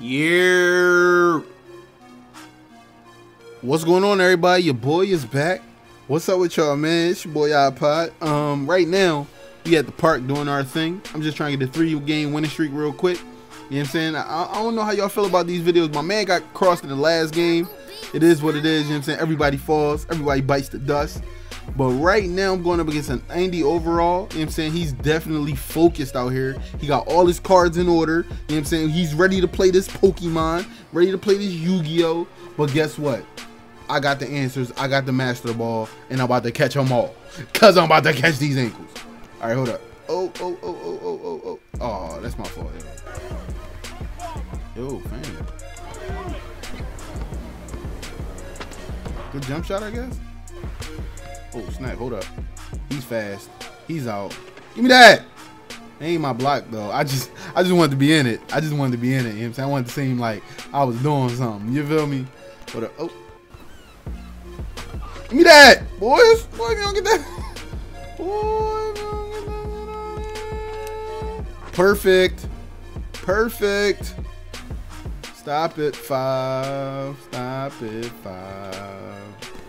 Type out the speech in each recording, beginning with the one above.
Yeah. What's going on, everybody? Your boy is back. What's up with y'all, man? It's your boy iPod. Um, right now we at the park doing our thing. I'm just trying to get a three game winning streak real quick. You know what I'm saying? I, I don't know how y'all feel about these videos. My man got crossed in the last game. It is what it is. You know what I'm saying? Everybody falls. Everybody bites the dust. But right now, I'm going up against an 90 overall. You know what I'm saying? He's definitely focused out here. He got all his cards in order. You know what I'm saying? He's ready to play this Pokemon, ready to play this Yu-Gi-Oh! But guess what? I got the answers. I got the Master Ball, and I'm about to catch them all. Because I'm about to catch these ankles. All right, hold up. Oh, oh, oh, oh, oh, oh, oh. Oh, that's my fault. Yo, fam. Good jump shot, I guess. Oh, snap. Hold up. He's fast. He's out. Give me that. ain't my block though. I just I just wanted to be in it. I just wanted to be in it. You know what I'm saying? I wanted to seem like I was doing something. You feel me? Hold. Oh. Give me that, boys. Boy, you don't get that. Boy, get that. Perfect. Perfect. Stop it, five. Stop it, five.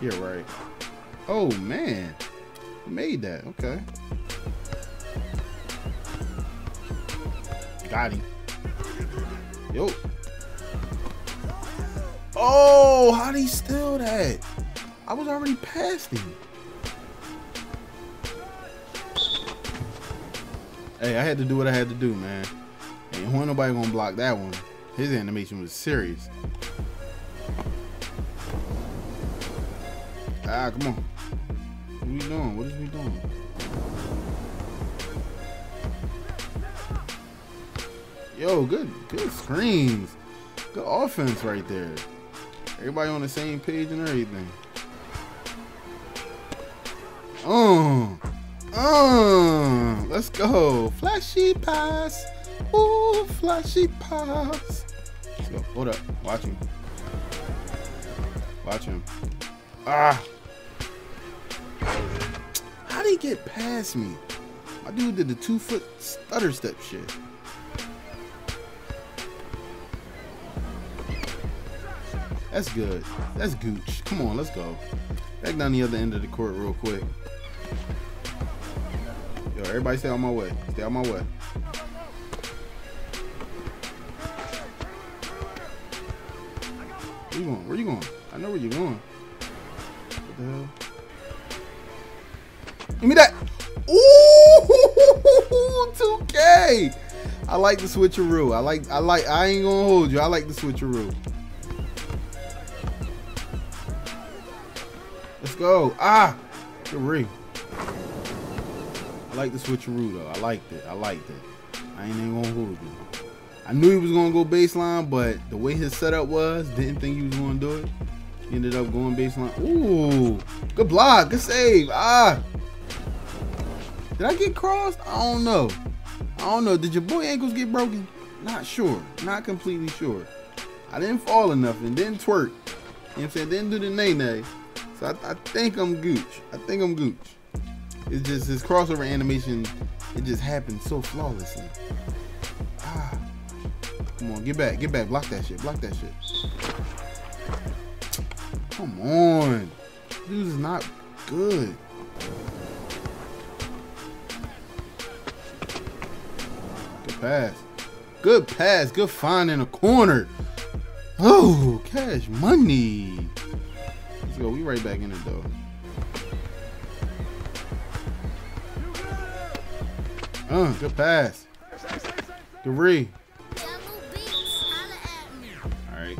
You're right. Oh man, made that. Okay. Got him. Yo. Oh, how'd he steal that? I was already past him. Hey, I had to do what I had to do, man. Ain't nobody gonna block that one. His animation was serious. Ah, come on. What are we doing? What is we doing? Yo, good good screens. Good offense right there. Everybody on the same page and everything. Oh, oh, let's go. Flashy pass. Ooh, flashy pass. Let's go. Hold up. Watch him. Watch him. Ah. How did he get past me? My dude did the two foot stutter step shit. That's good. That's gooch. Come on, let's go. Back down the other end of the court real quick. Yo, everybody stay on my way. Stay on my way. Where you going? Where you going? I know where you're going. What the hell? Give me that. Ooh, 2K. I like the switcheroo. I like, I like, I ain't gonna hold you. I like the switcheroo. Let's go. Ah, ring. I like the switcheroo though. I liked it. I liked it. I ain't even gonna hold you. I knew he was gonna go baseline, but the way his setup was, didn't think he was gonna do it. He ended up going baseline. Ooh, good block, good save. Ah, did I get crossed? I don't know. I don't know. Did your boy ankles get broken? Not sure. Not completely sure. I didn't fall enough and didn't twerk. You know what I'm saying? Didn't do the nay nay. So I, I, think I'm gooch. I think I'm gooch. It's just his crossover animation, it just happened so flawlessly. Ah. Come on, get back, get back, block that shit, block that shit. Come on. This is not good. Pass. Good pass. Good find in the corner. Oh, cash money. Let's go. We right back in it though. Uh, good pass. Good re. Alright.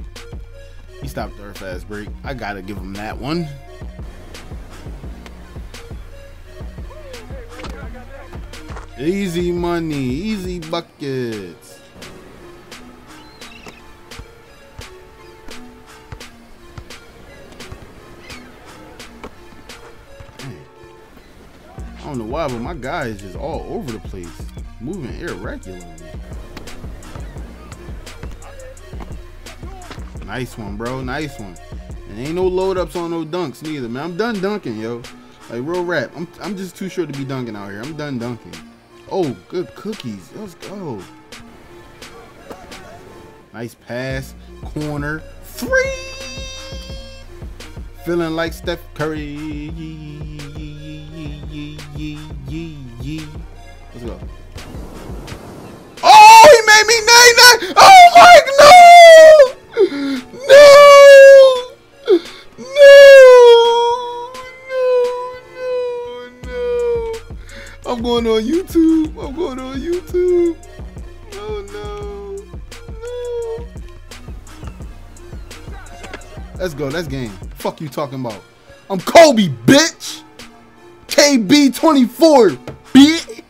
He stopped our fast break. I gotta give him that one. Easy money, easy buckets. I don't know why, but my guy is just all over the place, moving irregularly. Nice one, bro. Nice one. And ain't no load ups on no dunks neither, man. I'm done dunking, yo. Like real rap. I'm I'm just too sure to be dunking out here. I'm done dunking. Oh, good cookies. Let's go. Nice pass. Corner. Three. Feeling like Steph Curry. Let's go. Oh, he made me nay nay. Oh my no! Going on YouTube. I'm going on YouTube. Oh no. No. Let's go. Let's game. Fuck you talking about. I'm Kobe, bitch. KB24, bitch.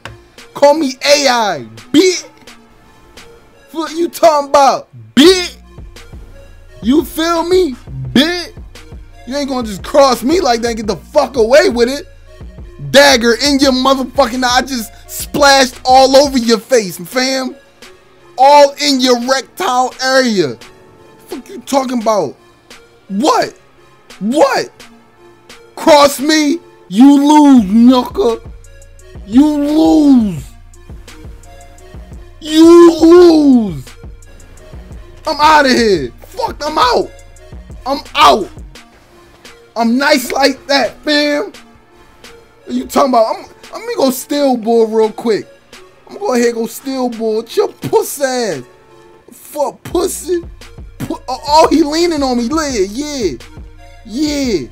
Call me AI, bitch. What you talking about, bitch? You feel me, bitch? You ain't gonna just cross me like that and get the fuck away with it. Dagger in your motherfucking eye. Just splashed all over your face, fam. All in your rectile area. Fuck you talking about? What? What? Cross me, you lose, knucker. You lose. You lose. I'm out of here. Fuck, I'm out. I'm out. I'm nice like that, fam. You talking about? I'm, I'm gonna go steal bull real quick. I'm gonna go ahead and go steal bull. Your puss ass. Fuck pussy. Pu- oh, oh, he leaning on me. Yeah, yeah. Yeah.